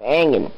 banging.